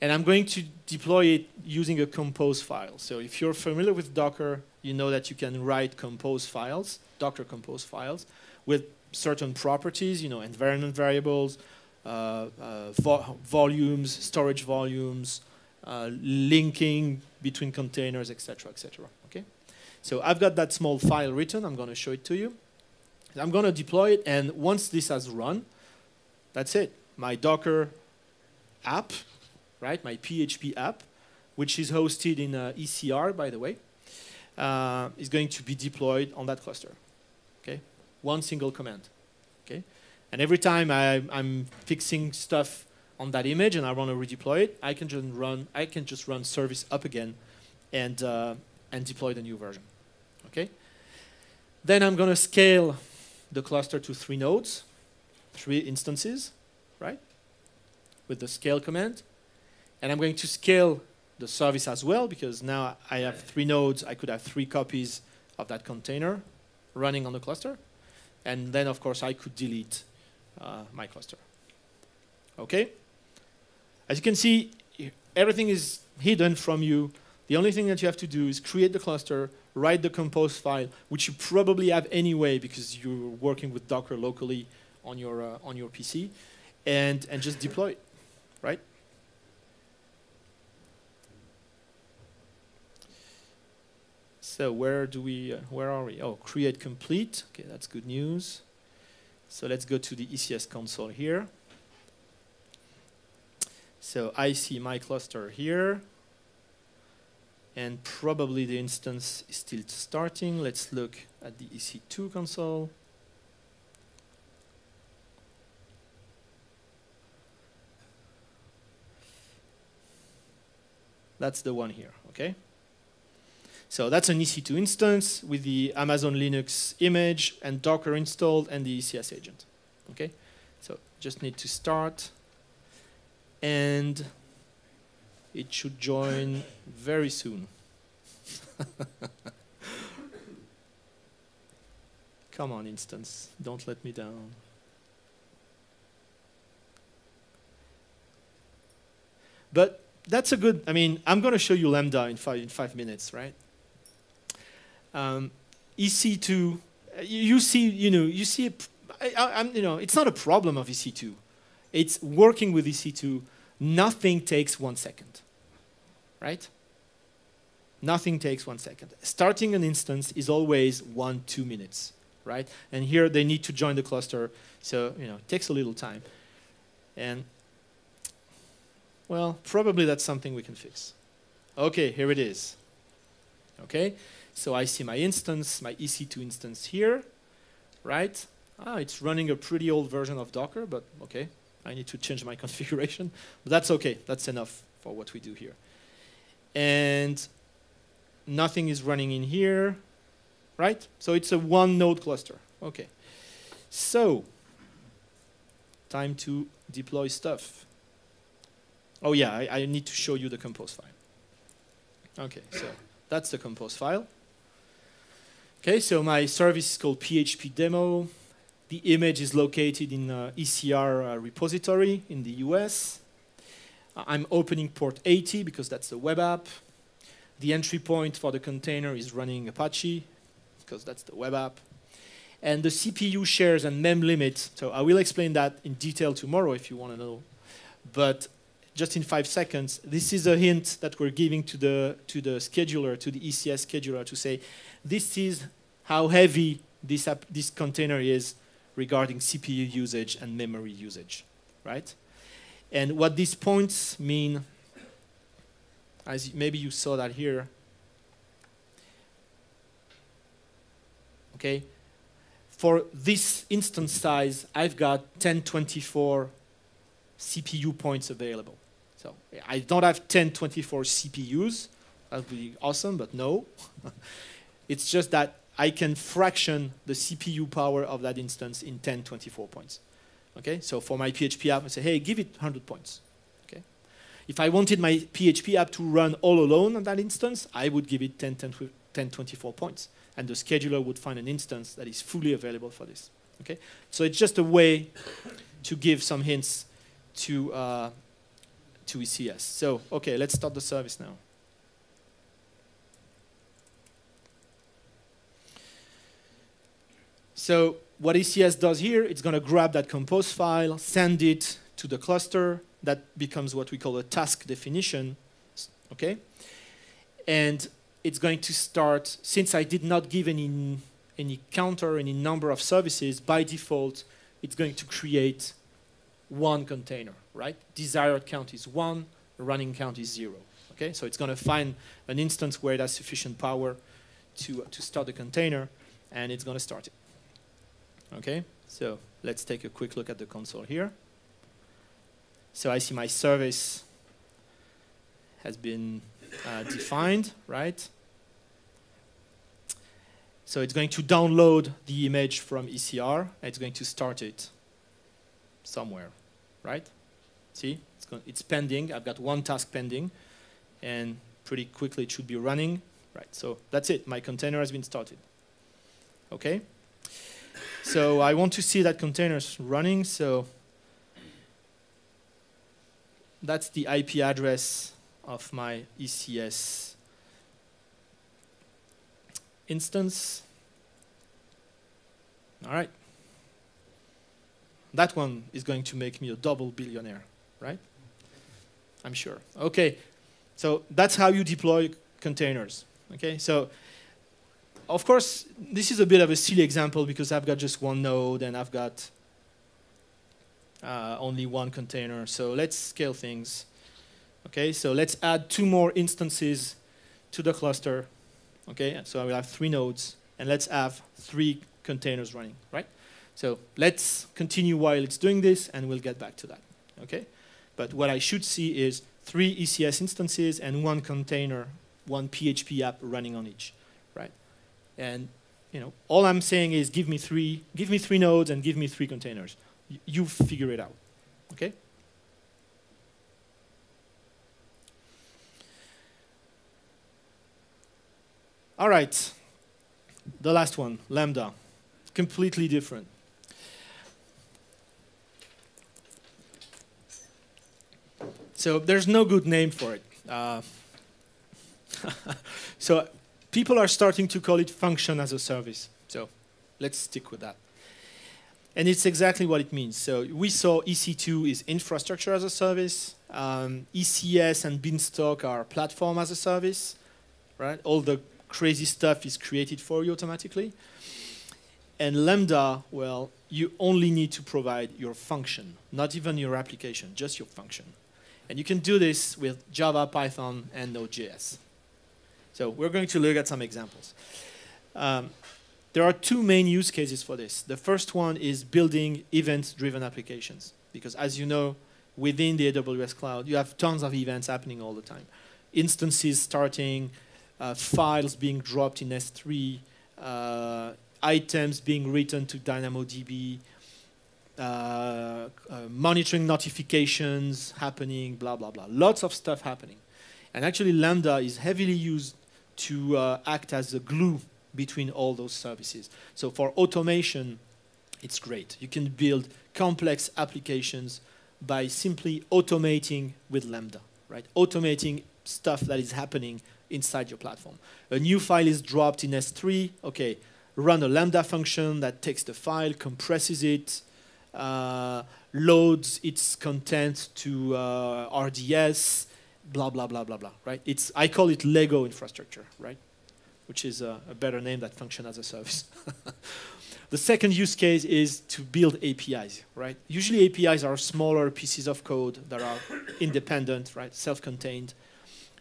And I'm going to deploy it using a compose file. So if you're familiar with Docker, you know that you can write compose files, Docker compose files, with certain properties, you know, environment variables, uh, uh, vo volumes, storage volumes, uh, linking between containers, etc., etc. Okay, so I've got that small file written. I'm going to show it to you. I'm going to deploy it, and once this has run, that's it. My Docker app, right? My PHP app, which is hosted in uh, ECR, by the way, uh, is going to be deployed on that cluster. Okay, one single command. Okay, and every time I, am fixing stuff on that image and I want to redeploy it, I can just run, I can just run service up again and, uh, and deploy the new version. Okay? Then I'm going to scale the cluster to three nodes, three instances, right? With the scale command. And I'm going to scale the service as well because now I have three nodes. I could have three copies of that container running on the cluster. And then, of course, I could delete uh, my cluster. Okay? As you can see, everything is hidden from you. The only thing that you have to do is create the cluster, write the compose file, which you probably have anyway because you're working with Docker locally on your, uh, on your PC, and, and just deploy it, right? So where do we, uh, where are we? Oh, create complete. Okay, that's good news. So let's go to the ECS console here. So I see my cluster here. And probably the instance is still starting. Let's look at the EC2 console. That's the one here, okay? So that's an EC2 instance with the Amazon Linux image and Docker installed and the ECS agent. Okay, so just need to start and it should join very soon. (laughs) Come on, instance, don't let me down. But that's a good, I mean, I'm going to show you Lambda in five, in five minutes, right? Um, EC2, you see, you know, you see, I, you know, it's not a problem of EC2. It's working with EC2. Nothing takes one second, right? Nothing takes one second. Starting an instance is always one, two minutes, right? And here they need to join the cluster, so you know, it takes a little time. And well, probably that's something we can fix. Okay, here it is. Okay, so I see my instance, my EC2 instance here, right? Ah, it's running a pretty old version of Docker, but okay, I need to change my (laughs) configuration. But that's okay, that's enough for what we do here. And nothing is running in here, right? So it's a one node cluster. Okay. So, time to deploy stuff. Oh yeah, I, I need to show you the compose file. Okay, so that's the compose file. Okay, so my service is called PHP demo. The image is located in uh, ECR uh, repository in the US. I'm opening port 80 because that's the web app. The entry point for the container is running Apache because that's the web app. And the CPU shares and mem limit, so I will explain that in detail tomorrow if you want to know. But just in five seconds, this is a hint that we're giving to the, to the scheduler, to the ECS scheduler, to say, this is how heavy this, app, this container is regarding CPU usage and memory usage, right? And what these points mean, as maybe you saw that here, okay? For this instance size, I've got 1024 CPU points available. So I don't have 1024 CPUs. That would be awesome, but no. (laughs) it's just that I can fraction the CPU power of that instance in 1024 points. Okay, so for my PHP app, I say, hey, give it 100 points. Okay, if I wanted my PHP app to run all alone on that instance, I would give it 10, 10, 10 24 points, and the scheduler would find an instance that is fully available for this. Okay, so it's just a way to give some hints to uh, to ECS. So, okay, let's start the service now. So what ECS does here, it's going to grab that compose file, send it to the cluster. That becomes what we call a task definition, okay? And it's going to start, since I did not give any, any counter, any number of services, by default, it's going to create one container, right? Desired count is one, running count is zero. Okay, so it's going to find an instance where it has sufficient power to, to start the container, and it's going to start it. Okay, so let's take a quick look at the console here. So I see my service has been uh, defined, right? So it's going to download the image from ECR, and it's going to start it somewhere, right? See, it's, it's pending. I've got one task pending, and pretty quickly it should be running. Right, so that's it. My container has been started. Okay? So I want to see that containers running, so that's the IP address of my ECS instance. All right. That one is going to make me a double billionaire, right? I'm sure. Okay, so that's how you deploy containers. Okay, so of course, this is a bit of a silly example because I've got just one node and I've got uh, only one container. So let's scale things. Okay, so let's add two more instances to the cluster. Okay, so I will have three nodes, and let's have three containers running, right? So let's continue while it's doing this, and we'll get back to that. Okay, but what I should see is three ECS instances and one container, one PHP app running on each, right? And you know, all I'm saying is give me three, give me three nodes and give me three containers. Y you figure it out. Okay? All right. The last one, Lambda. Completely different. So there's no good name for it. Uh, (laughs) so people are starting to call it function as a service. So let's stick with that. And it's exactly what it means. So we saw EC2 is infrastructure as a service. Um, ECS and Beanstalk are platform as a service, right? All the crazy stuff is created for you automatically. And Lambda, well, you only need to provide your function, not even your application, just your function. And you can do this with Java, Python, and Node.js. So we're going to look at some examples. Um, there are two main use cases for this. The first one is building event-driven applications. Because as you know, within the AWS cloud, you have tons of events happening all the time. Instances starting, uh, files being dropped in S3, uh, items being written to DynamoDB, uh, uh, monitoring notifications happening, blah, blah, blah. Lots of stuff happening. And actually, Lambda is heavily used to uh, act as the glue between all those services. So for automation, it's great. You can build complex applications by simply automating with Lambda, right? Automating stuff that is happening inside your platform. A new file is dropped in S3, okay, run a Lambda function that takes the file, compresses it, uh, loads its content to uh, RDS, blah, blah, blah, blah, blah, right? It's, I call it Lego infrastructure, right? Which is a, a better name that function as a service. (laughs) the second use case is to build APIs, right? Usually APIs are smaller pieces of code that are (coughs) independent, right? Self-contained.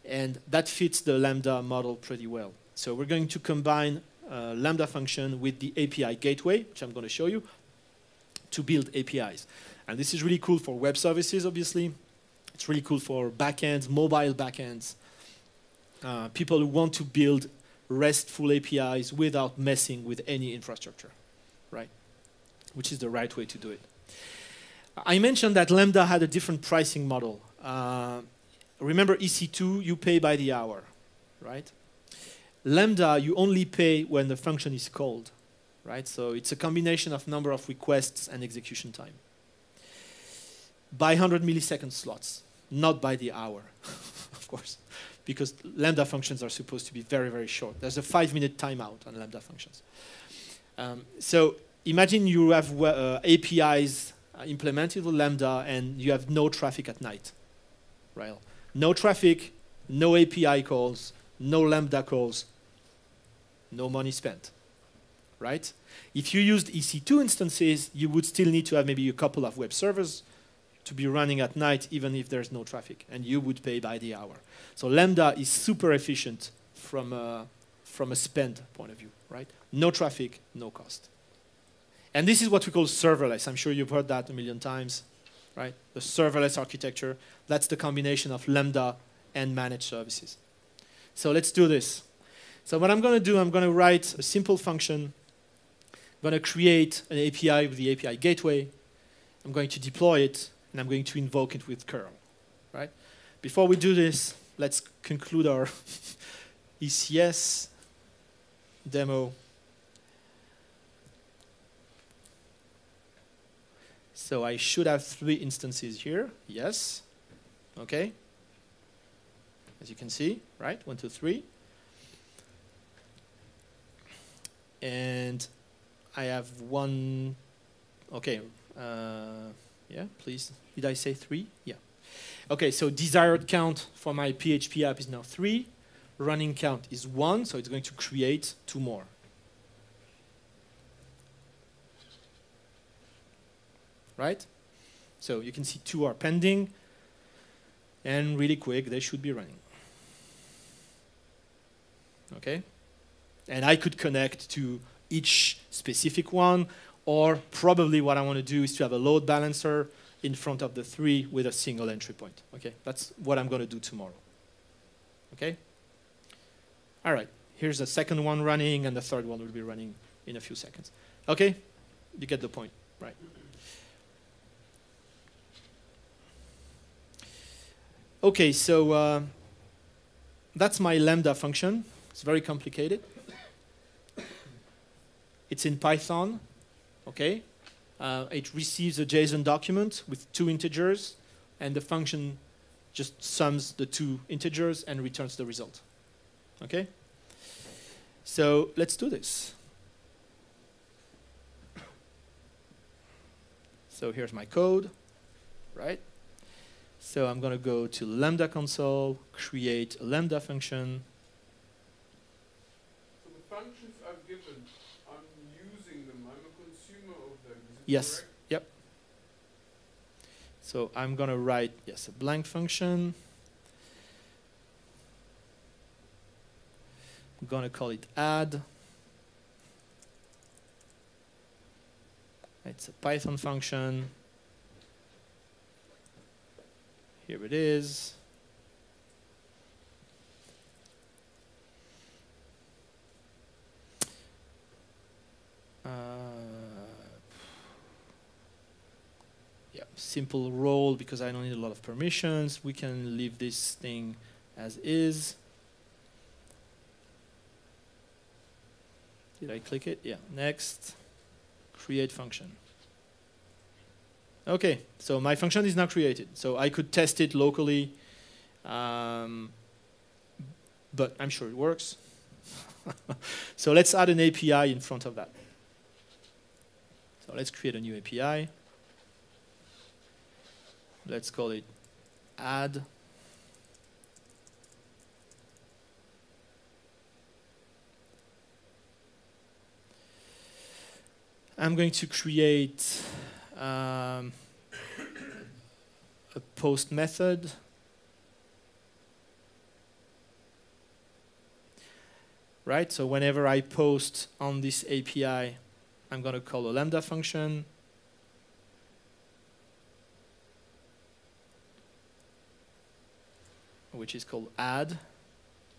And that fits the Lambda model pretty well. So we're going to combine uh, Lambda function with the API gateway, which I'm going to show you, to build APIs. And this is really cool for web services, obviously. It's really cool for backends, mobile backends, uh, people who want to build RESTful APIs without messing with any infrastructure, right? Which is the right way to do it. I mentioned that Lambda had a different pricing model. Uh, remember EC2, you pay by the hour, right? Lambda, you only pay when the function is called, right? So it's a combination of number of requests and execution time. By 100 millisecond slots, not by the hour, (laughs) of course, because Lambda functions are supposed to be very, very short. There's a five minute timeout on Lambda functions. Um, so imagine you have uh, APIs implemented with Lambda and you have no traffic at night, right? No traffic, no API calls, no Lambda calls, no money spent, right? If you used EC2 instances, you would still need to have maybe a couple of web servers to be running at night even if there's no traffic, and you would pay by the hour. So Lambda is super efficient from a, from a spend point of view, right? No traffic, no cost. And this is what we call serverless. I'm sure you've heard that a million times, right? The serverless architecture, that's the combination of Lambda and managed services. So let's do this. So what I'm going to do, I'm going to write a simple function. I'm going to create an API with the API gateway. I'm going to deploy it, and I'm going to invoke it with curl, right? Before we do this, let's conclude our (laughs) ECS demo. So I should have three instances here. Yes. Okay. as you can see, right? One, two, three. And I have one, okay, uh, yeah, please. Did I say three? Yeah. Okay, so desired count for my PHP app is now three. Running count is one, so it's going to create two more. Right? So you can see two are pending, and really quick, they should be running. Okay? And I could connect to each specific one, or probably what I want to do is to have a load balancer in front of the three with a single entry point. Okay, that's what I'm going to do tomorrow. Okay? All right, here's the second one running, and the third one will be running in a few seconds. Okay, you get the point, right? Okay, so uh, that's my lambda function. It's very complicated. It's in Python, okay? Uh, it receives a JSON document with two integers, and the function just sums the two integers and returns the result. Okay? So let's do this. So here's my code, right? So I'm going to go to Lambda console, create a Lambda function. So the functions are given. I'm using them. I'm a consumer of them. Is it Yes. correct? Yep. So I'm going to write, yes, a blank function. I'm going to call it add. It's a Python function. Here it is. Simple role because I don't need a lot of permissions. We can leave this thing as is. Did I click it? Yeah, next. Create function. Okay, so my function is now created. So I could test it locally, um, but I'm sure it works. (laughs) so let's add an API in front of that. So let's create a new API. Let's call it add. I'm going to create um, a post method. Right, so whenever I post on this API, I'm going to call a lambda function. Which is called add.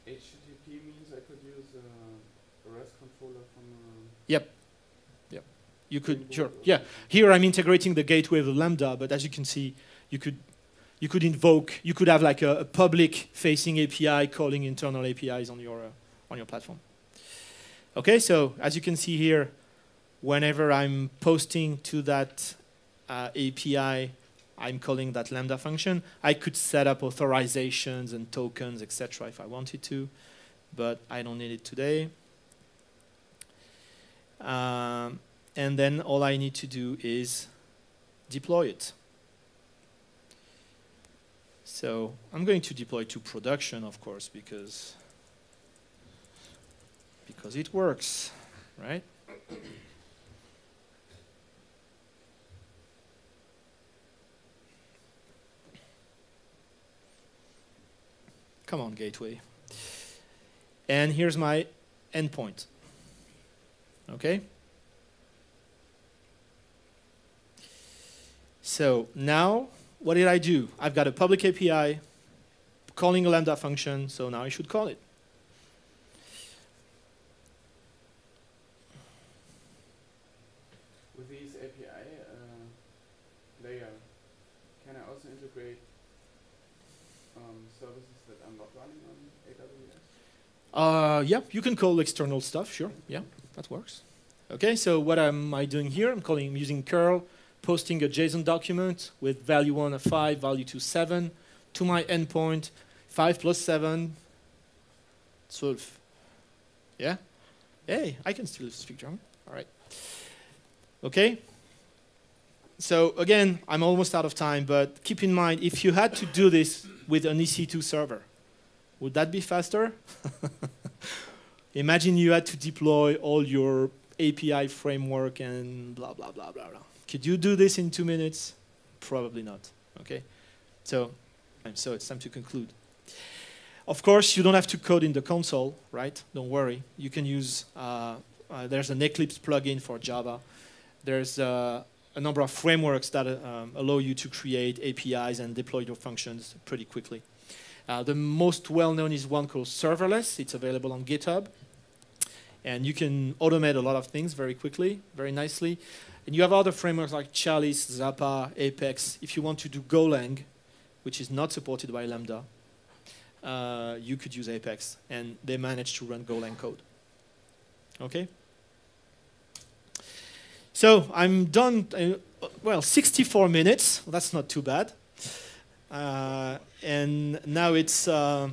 HTTP means I could use uh, a REST controller from. Uh, Yep. Yep. You could sure. Yeah. Here I'm integrating the gateway with Lambda, but as you can see, you could you could invoke, you could have like a, a public facing API calling internal APIs on your uh, on your platform. Okay, so as you can see here, whenever I'm posting to that uh, API, I'm calling that Lambda function. I could set up authorizations and tokens, etc., if I wanted to, but I don't need it today. Um, and then all I need to do is deploy it. So I'm going to deploy to production, of course, because because it works, right? Come on, gateway. And here's my endpoint. Okay? So now, what did I do? I've got a public API calling a Lambda function, so now I should call it. with these API uh, layer, can I also integrate um, services that I'm not running on AWS? Uh, yeah, you can call external stuff, sure. Yeah, that works. Okay, so what am I doing here? I'm calling I'm using curl, posting a JSON document with value 1 of 5, value 2 7 to my endpoint, 5 plus 7, 12. Yeah? Hey, I can still speak German. All right. Okay? So again, I'm almost out of time, but keep in mind, if you had to do this with an EC2 server, would that be faster? (laughs) Imagine you had to deploy all your API framework and blah, blah, blah, blah, blah. Could you do this in two minutes? Probably not, okay? So, so it's time to conclude. Of course, you don't have to code in the console, right? Don't worry. You can use, uh, uh, there's an Eclipse plugin for Java. There's uh, a number of frameworks that um, allow you to create APIs and deploy your functions pretty quickly. Uh, the most well-known is one called Serverless. It's available on GitHub. And you can automate a lot of things very quickly, very nicely. And you have other frameworks like Chalice, Zappa, Apex. If you want to do Golang, which is not supported by Lambda, uh, you could use Apex. And they manage to run Golang code. Okay? So I'm done, uh, well, 64 minutes. That's not too bad. Uh, and now it's, uh,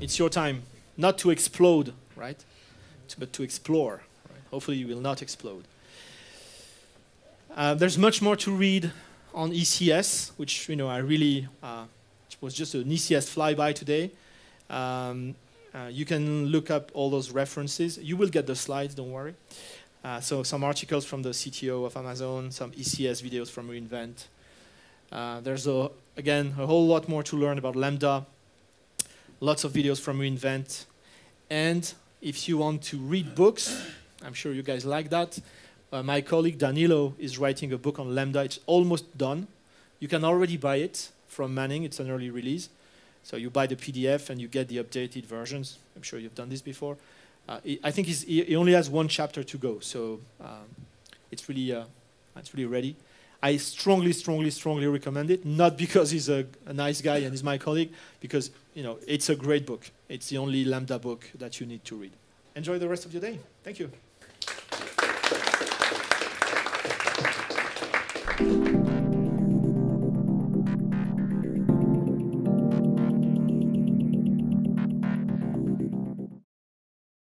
it's your time, not to explode, right? but to explore. Right? Hopefully you will not explode. Uh, there's much more to read on ECS, which you know I really uh, was just an ECS flyby today. Um, uh, you can look up all those references. You will get the slides, don't worry. Uh, so some articles from the CTO of Amazon, some ECS videos from reInvent. There's, a, again, a whole lot more to learn about Lambda. Lots of videos from reInvent. And if you want to read books, I'm sure you guys like that. Uh, my colleague Danilo is writing a book on Lambda. It's almost done. You can already buy it from Manning. It's an early release. So you buy the PDF and you get the updated versions. I'm sure you've done this before. Uh, I think he only has one chapter to go, so um, it's really uh, it's really ready. I strongly, strongly, strongly recommend it. Not because he's a, a, nice guy and he's my colleague, because you know it's a great book. It's the only Lambda book that you need to read. Enjoy the rest of your day. Thank you.